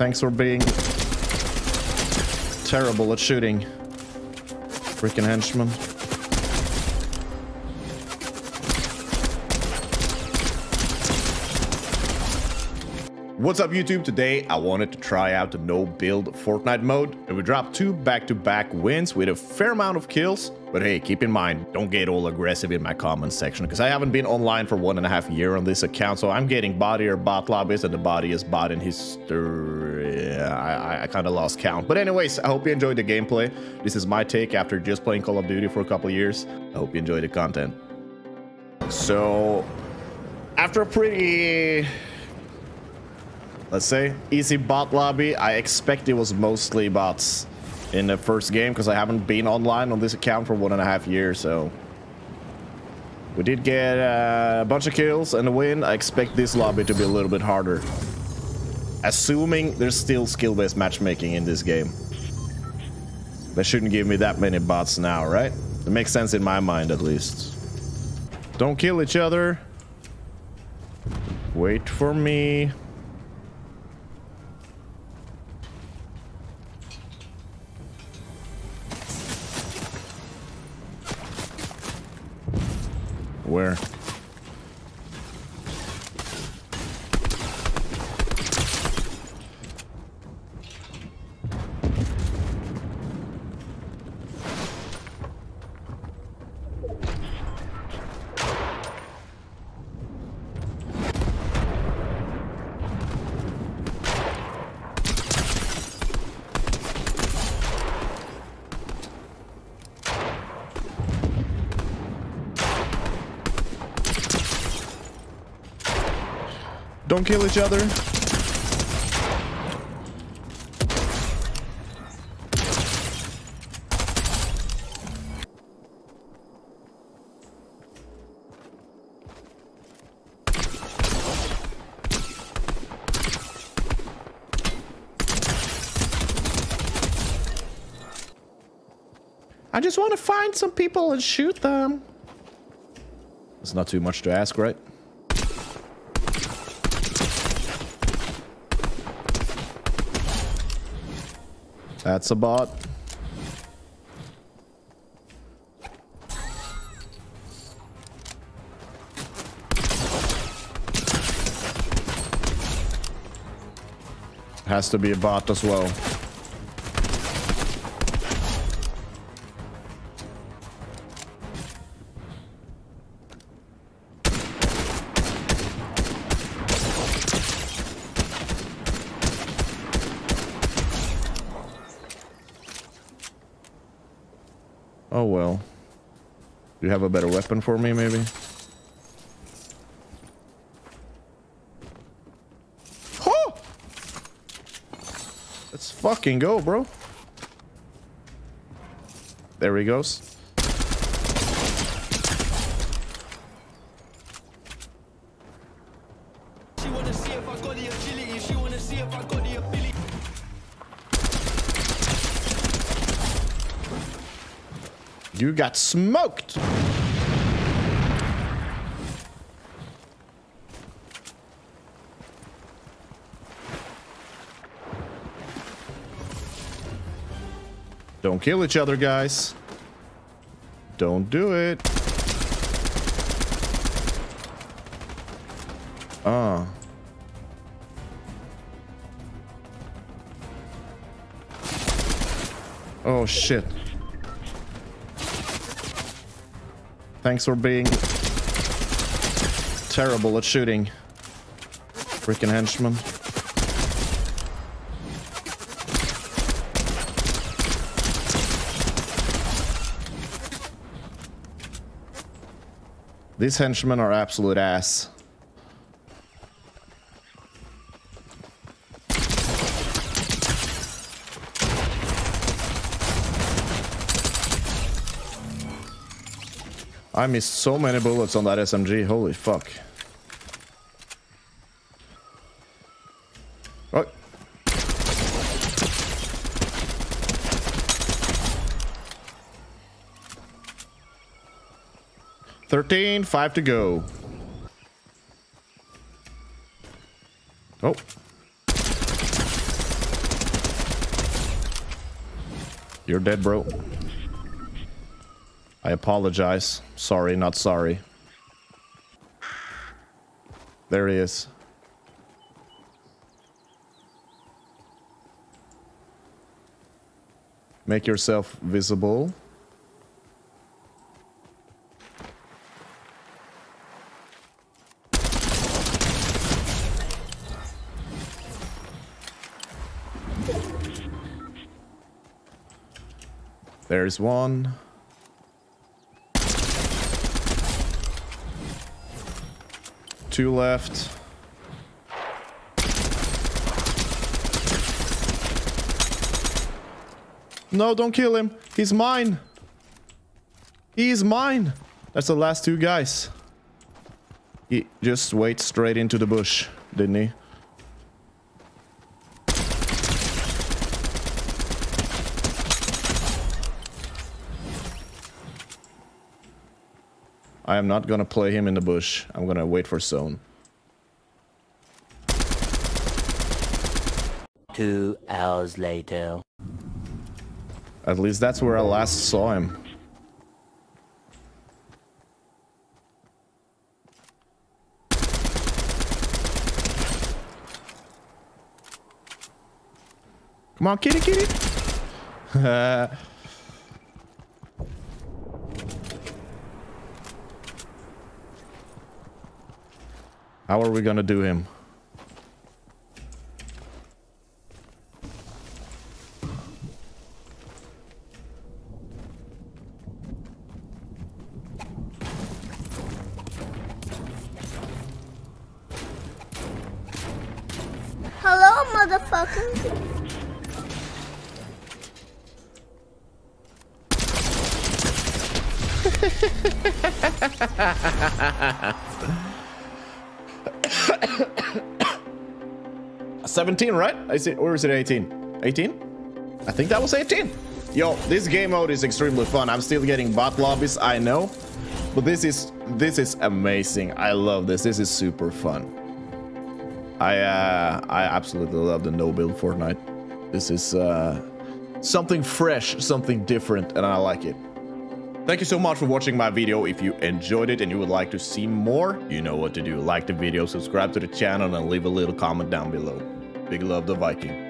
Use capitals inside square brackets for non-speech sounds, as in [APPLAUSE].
Thanks for being terrible at shooting. Freaking henchman. What's up YouTube? Today I wanted to try out the no build Fortnite mode and we dropped two back-to-back -back wins with a fair amount of kills. But hey, keep in mind, don't get all aggressive in my comments section because I haven't been online for one and a half year on this account. So I'm getting body or bot lobbies and the body is bot in history. I, I kind of lost count. But anyways, I hope you enjoyed the gameplay. This is my take after just playing Call of Duty for a couple years. I hope you enjoy the content. So after a pretty let's say easy bot lobby. I expect it was mostly bots in the first game because i haven't been online on this account for one and a half years so. We did get uh, a bunch of kills and a win. I expect this lobby to be a little bit harder. Assuming there's still skill-based matchmaking in this game. They shouldn't give me that many bots now right? It makes sense in my mind at least. Don't kill each other. Wait for me Where? Don't kill each other. I just want to find some people and shoot them. It's not too much to ask, right? That's a bot. Has to be a bot as well. Oh well. Do you have a better weapon for me, maybe? Oh! Let's fucking go, bro. There he goes. You got smoked. Don't kill each other, guys. Don't do it. Ah. Oh, shit. Thanks for being terrible at shooting. Freaking henchman. These henchmen are absolute ass. I missed so many bullets on that SMG, holy fuck. Thirteen, five to go. Oh. You're dead, bro. I apologize. Sorry, not sorry. There he is. Make yourself visible. There's one. Two left. No, don't kill him. He's mine. He's mine. That's the last two guys. He just wait straight into the bush, didn't he? I am not gonna play him in the bush. I'm gonna wait for zone. Two hours later. At least that's where I last saw him. Come on, kitty, kitty. [LAUGHS] How are we gonna do him? Hello, motherfucker. [LAUGHS] [COUGHS] Seventeen, right? I see, or is it eighteen? Eighteen? I think that was eighteen. Yo, this game mode is extremely fun. I'm still getting bot lobbies, I know, but this is this is amazing. I love this. This is super fun. I uh, I absolutely love the no build Fortnite. This is uh, something fresh, something different, and I like it. Thank you so much for watching my video. If you enjoyed it and you would like to see more, you know what to do. Like the video, subscribe to the channel, and leave a little comment down below. Big love, the Viking.